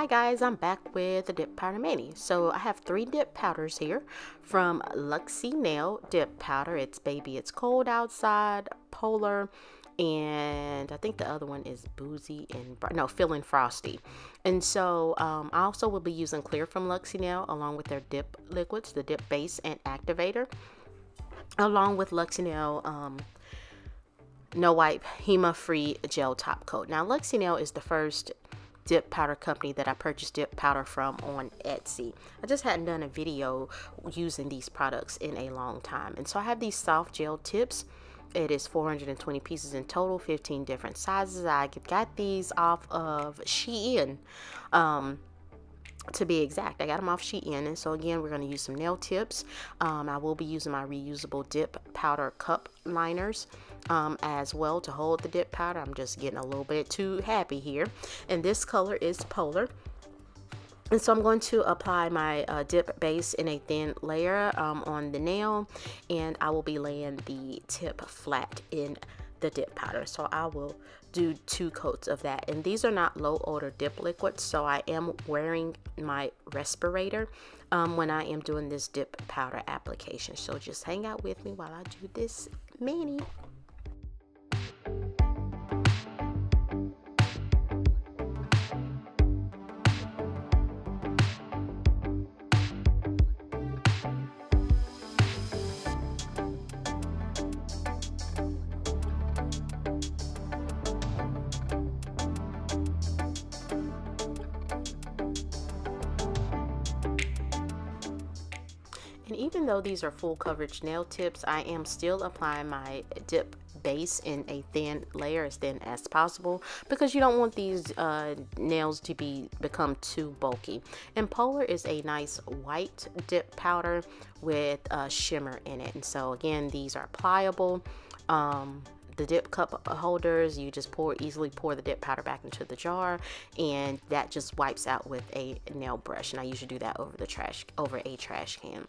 Hi guys, I'm back with the Dip Powder Mani. So I have three dip powders here from Luxie Nail Dip Powder. It's Baby It's Cold Outside, Polar, and I think the other one is Boozy and, no, Feeling Frosty. And so um, I also will be using Clear from Luxie Nail along with their dip liquids, the dip base and activator, along with Luxie Nail um, no wipe HEMA free gel top coat. Now Luxie Nail is the first dip powder company that I purchased dip powder from on Etsy. I just hadn't done a video using these products in a long time. And so I have these soft gel tips. It is 420 pieces in total, 15 different sizes. I got these off of Shein. Um, to be exact. I got them off Shein. And so again, we're going to use some nail tips. Um, I will be using my reusable dip powder cup liners um, as well to hold the dip powder. I'm just getting a little bit too happy here. And this color is Polar. And so I'm going to apply my uh, dip base in a thin layer um, on the nail and I will be laying the tip flat in the dip powder. So I will do two coats of that. And these are not low odor dip liquids, so I am wearing my respirator um, when I am doing this dip powder application. So just hang out with me while I do this mani. Even though these are full coverage nail tips, I am still applying my dip base in a thin layer as thin as possible because you don't want these uh, nails to be become too bulky. And Polar is a nice white dip powder with a shimmer in it. And so again, these are pliable. Um, the dip cup holders you just pour easily pour the dip powder back into the jar and that just wipes out with a nail brush and I usually do that over the trash over a trash can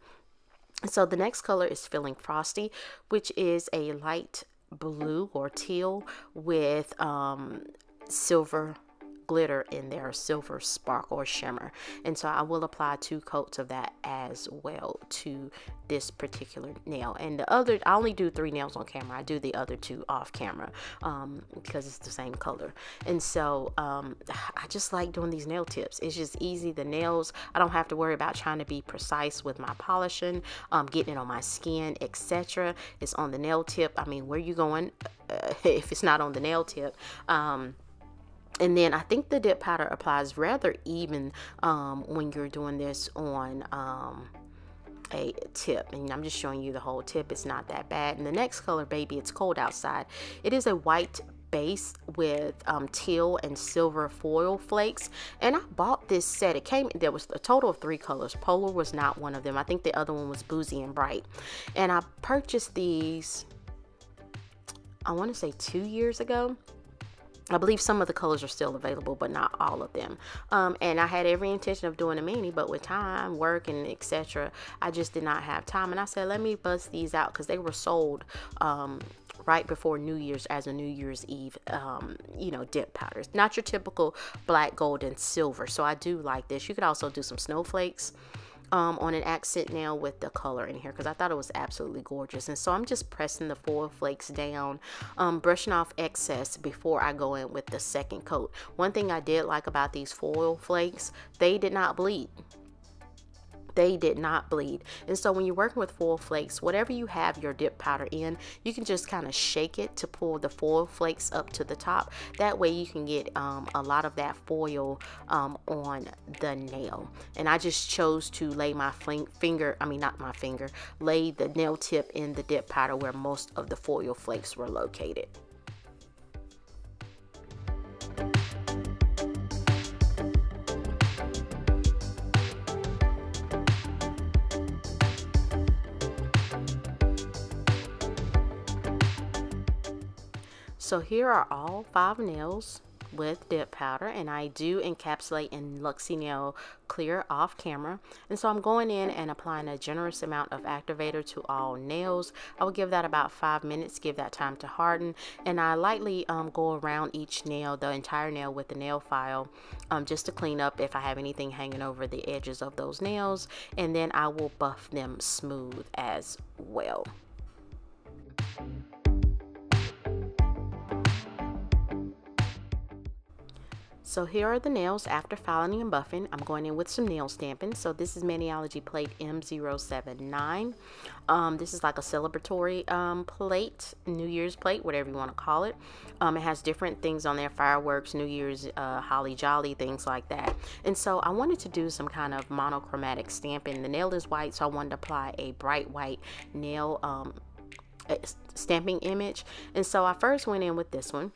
so the next color is Feeling Frosty, which is a light blue or teal with um, silver glitter in there, silver sparkle or shimmer. And so I will apply two coats of that as well to this particular nail. And the other, I only do three nails on camera. I do the other two off camera um, because it's the same color. And so um, I just like doing these nail tips. It's just easy. The nails, I don't have to worry about trying to be precise with my polishing, um, getting it on my skin, etc. It's on the nail tip. I mean, where you going uh, if it's not on the nail tip? Um, and then I think the dip powder applies rather even um, when you're doing this on um, a tip. And I'm just showing you the whole tip. It's not that bad. And the next color baby it's cold outside. It is a white base with um, teal and silver foil flakes. And I bought this set. It came there was a total of three colors. Polar was not one of them. I think the other one was boozy and bright. And I purchased these I want to say two years ago I believe some of the colors are still available, but not all of them. Um, and I had every intention of doing a mani, but with time, work, and etc., I just did not have time. And I said, let me bust these out because they were sold um, right before New Year's as a New Year's Eve, um, you know, dip powders. Not your typical black, gold, and silver. So I do like this. You could also do some snowflakes um, on an accent nail with the color in here because I thought it was absolutely gorgeous. And so I'm just pressing the foil flakes down, um, brushing off excess before I go in with the second coat. One thing I did like about these foil flakes, they did not bleed they did not bleed. And so when you're working with foil flakes, whatever you have your dip powder in, you can just kind of shake it to pull the foil flakes up to the top. That way you can get um, a lot of that foil um, on the nail. And I just chose to lay my finger, I mean not my finger, lay the nail tip in the dip powder where most of the foil flakes were located. So here are all five nails with dip powder and I do encapsulate in Luxie Nail clear off camera. And so I'm going in and applying a generous amount of activator to all nails. I will give that about five minutes give that time to harden and I lightly um, go around each nail the entire nail with the nail file um, just to clean up if I have anything hanging over the edges of those nails and then I will buff them smooth as well So here are the nails after filing and buffing. I'm going in with some nail stamping. So this is Maniology plate M079. Um, this is like a celebratory um, plate, New Year's plate, whatever you want to call it. Um, it has different things on there, fireworks, New Year's, uh, holly jolly, things like that. And so I wanted to do some kind of monochromatic stamping. The nail is white, so I wanted to apply a bright white nail um, stamping image. And so I first went in with this one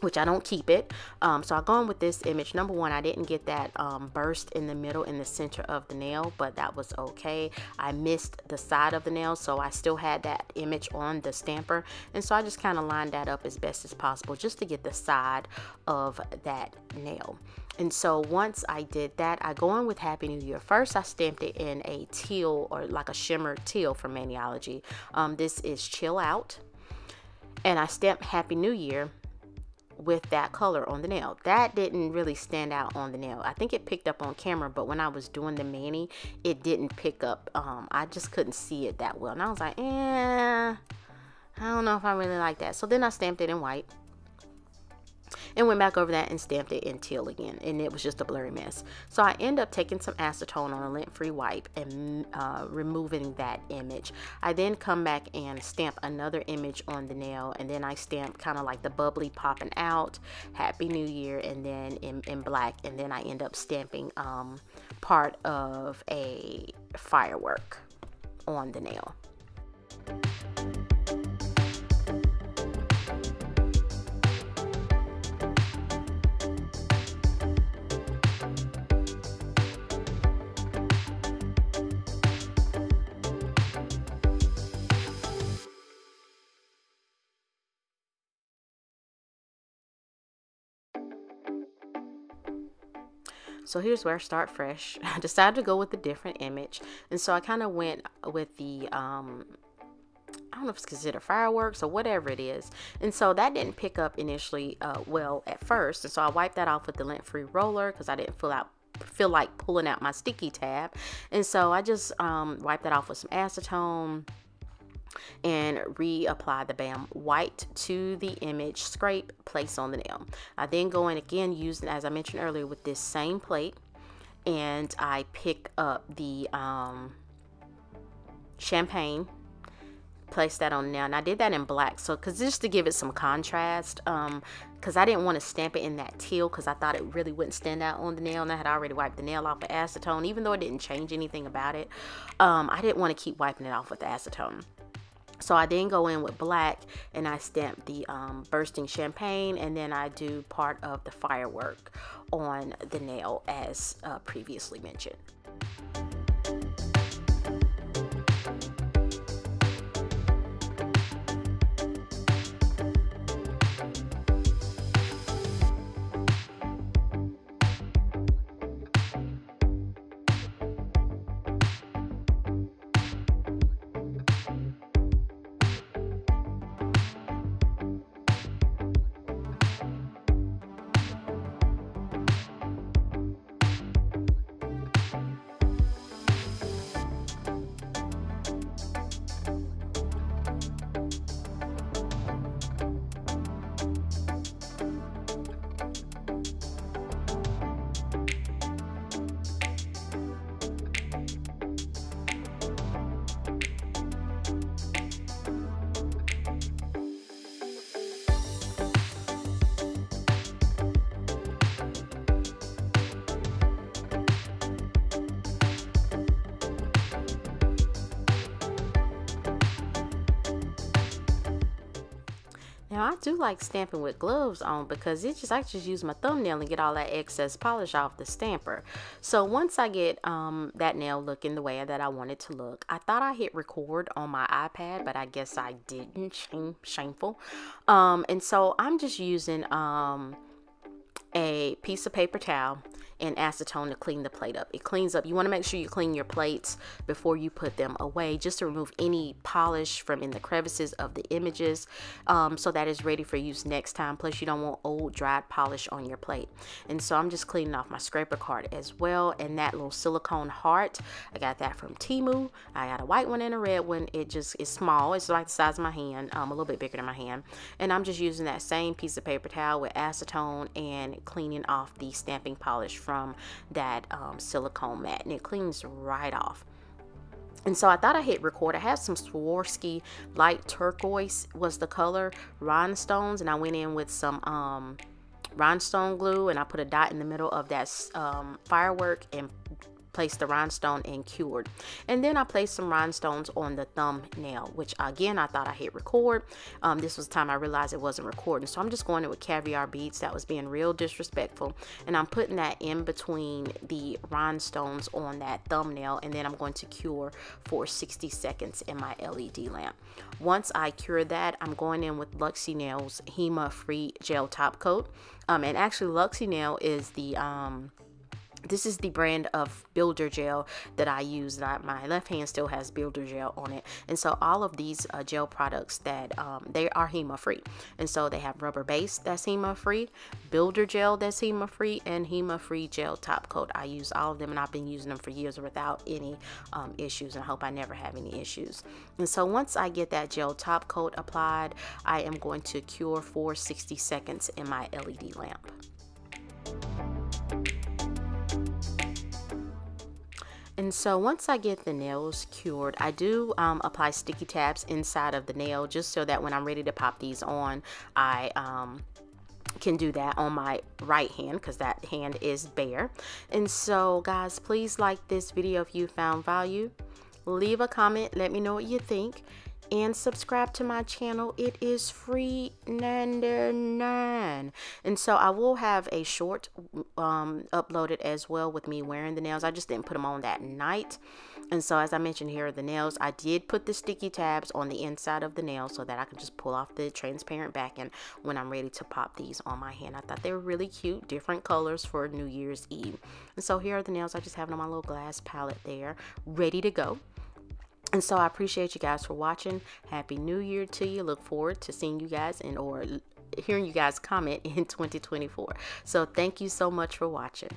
which I don't keep it. Um, so I go in with this image. Number one, I didn't get that um, burst in the middle in the center of the nail, but that was okay. I missed the side of the nail, so I still had that image on the stamper. And so I just kind of lined that up as best as possible just to get the side of that nail. And so once I did that, I go in with Happy New Year. First, I stamped it in a teal or like a shimmer teal from Maniology. Um, this is Chill Out. And I stamped Happy New Year with that color on the nail. That didn't really stand out on the nail. I think it picked up on camera, but when I was doing the mani, it didn't pick up. Um, I just couldn't see it that well. And I was like, eh, I don't know if I really like that. So then I stamped it in white and went back over that and stamped it in teal again and it was just a blurry mess. So I end up taking some acetone on a lint free wipe and uh, removing that image. I then come back and stamp another image on the nail and then I stamp kind of like the bubbly popping out happy new year and then in, in black and then I end up stamping um, part of a firework on the nail So here's where I start fresh. I decided to go with a different image. And so I kind of went with the, um, I don't know if it's considered fireworks or whatever it is. And so that didn't pick up initially uh, well at first. And so I wiped that off with the lint-free roller because I didn't fill out feel like pulling out my sticky tab. And so I just um, wiped that off with some acetone and reapply the BAM white to the image, scrape, place on the nail. I then go in again using, as I mentioned earlier, with this same plate and I pick up the um, champagne place that on now and I did that in black so because just to give it some contrast um because I didn't want to stamp it in that teal because I thought it really wouldn't stand out on the nail and I had already wiped the nail off with acetone even though it didn't change anything about it. Um I didn't want to keep wiping it off with acetone so I then go in with black and I stamp the um, bursting champagne and then I do part of the firework on the nail as uh, previously mentioned. Now I do like stamping with gloves on because it just I just use my thumbnail and get all that excess polish off the stamper. So once I get um, that nail looking the way that I want it to look, I thought I hit record on my iPad, but I guess I didn't. Shame, shameful. Um, and so I'm just using um, a piece of paper towel and acetone to clean the plate up. It cleans up. You want to make sure you clean your plates before you put them away just to remove any polish from in the crevices of the images um, so that is ready for use next time. Plus you don't want old dried polish on your plate. And so I'm just cleaning off my scraper card as well and that little silicone heart. I got that from Temu. I got a white one and a red one. It just is small. It's like the size of my hand, um, a little bit bigger than my hand. And I'm just using that same piece of paper towel with acetone and cleaning off the stamping polish from that um, silicone mat and it cleans right off. And so I thought I hit record. I have some Swarovski light turquoise was the color rhinestones and I went in with some um, rhinestone glue and I put a dot in the middle of that um, firework and placed the rhinestone and cured. And then I placed some rhinestones on the thumbnail, which again, I thought I hit record. Um, this was the time I realized it wasn't recording. So I'm just going in with caviar beads. That was being real disrespectful. And I'm putting that in between the rhinestones on that thumbnail. And then I'm going to cure for 60 seconds in my LED lamp. Once I cure that, I'm going in with Luxie Nails HEMA Free Gel Top Coat. Um, and actually, Luxie Nail is the... Um, this is the brand of builder gel that I use that my left hand still has builder gel on it. And so all of these uh, gel products that um, they are HEMA free and so they have rubber base that's HEMA free builder gel that's HEMA free and HEMA free gel top coat. I use all of them and I've been using them for years without any um, issues and I hope I never have any issues. And so once I get that gel top coat applied I am going to cure for 60 seconds in my LED lamp And so once I get the nails cured, I do um, apply sticky tabs inside of the nail just so that when I'm ready to pop these on, I um, can do that on my right hand because that hand is bare. And so guys, please like this video if you found value. Leave a comment, let me know what you think and subscribe to my channel. It is free 99. And so I will have a short um, uploaded as well with me wearing the nails. I just didn't put them on that night. And so as I mentioned here are the nails. I did put the sticky tabs on the inside of the nail so that I can just pull off the transparent backing when I'm ready to pop these on my hand. I thought they were really cute, different colors for New Year's Eve. And so here are the nails. I just have on my little glass palette there, ready to go. And so I appreciate you guys for watching. Happy New Year to you. Look forward to seeing you guys and or hearing you guys comment in 2024. So thank you so much for watching.